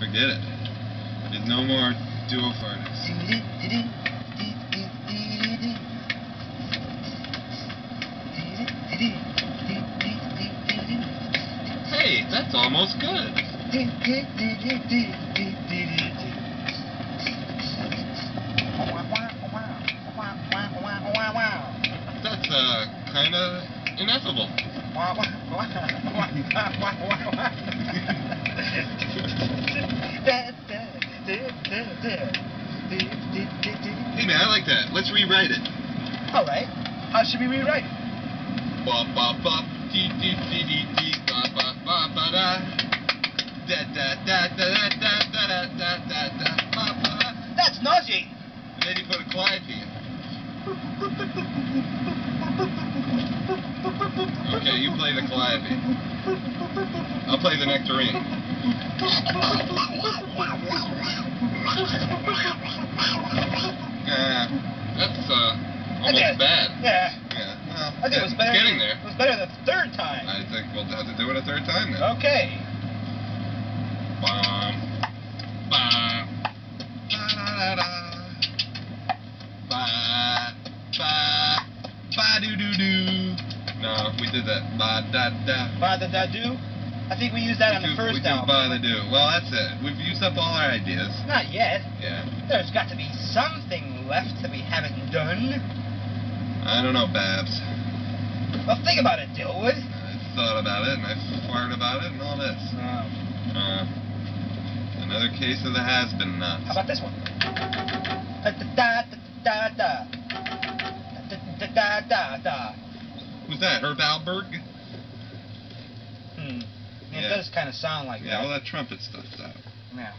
Forget it. There's no more duo farters. Hey, that's almost good. Uh kind of ineffable. Hey man, I like that. Let's rewrite it. All right. How should we rewrite it? Ba ba ba dee dee dee dee dee ba ba ba ba da. Da da da da da da da da da da ba ba. That's nauseating. And then you put a calliope in. Okay, you play the calliope. I'll play the nectarine. Uh, that's almost Okay. bad. Yeah. Yeah. Well, I think it was better. It's getting there. It was better the third time. I think we'll have to do it a third time then. Okay. Bum, bum, ba-da-da-da. Ba, ba, ba-do-do-do. No, we did that. Ba-da-da. Ba da da do. I think we used that on We the do- first we do album. ba-da-do. Well, that's it. We've used up all our ideas. Not yet. Yeah. There's got to be something left that we haven't done. I don't know, Babs. Well, think about it, Dillwood. I thought about it and I farted about it and all this. Uh, another case of the has-been nuts. How about this one? Da da da da da. Da da da da. Who's that? Herb Alpert? Hmm. It Yeah. does kind of sound like Yeah, that. Yeah, all that trumpet stuff's out. Yeah.